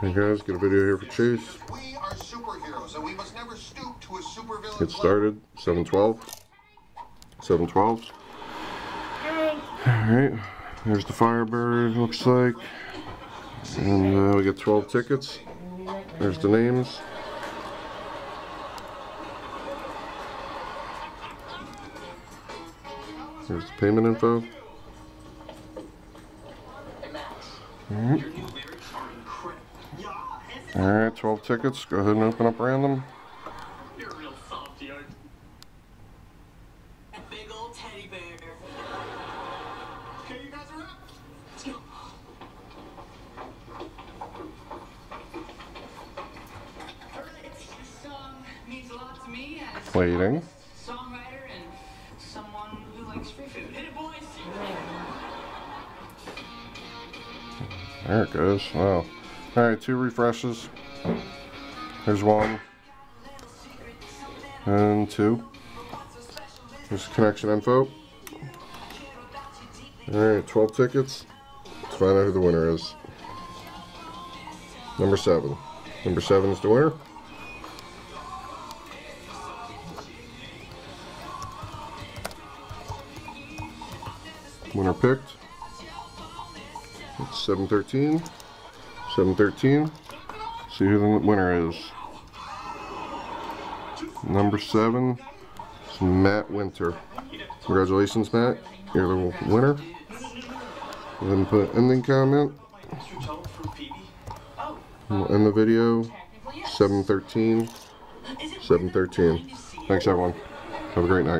Hey guys, got a video here for Chase. We are superheroes, and we must never stoop to a supervillain. Get started. 712. 712. Alright, there's the Firebird, looks like. And uh, we get 12 tickets. There's the names. Here's the payment info. Alright, 12 tickets. Go ahead and open up random. You're real softy, aren't you? Big old teddy bear. Okay, you guys are up. Let's go. This song means a lot to me as Waiting. a songwriter and someone who likes free food. Hit it, boys! There it goes. Wow. Alright, two refreshes. Here's one. And two. Here's the connection info. Alright, 12 tickets. Let's find out who the winner is. Number seven. Number seven is the winner. Winner picked. It's 713. 713. See who the winner is. Number seven is Matt Winter. Congratulations, Matt. You're the winner. Then put ending comment. We'll end the video. 713. 713. Thanks, everyone. Have a great night.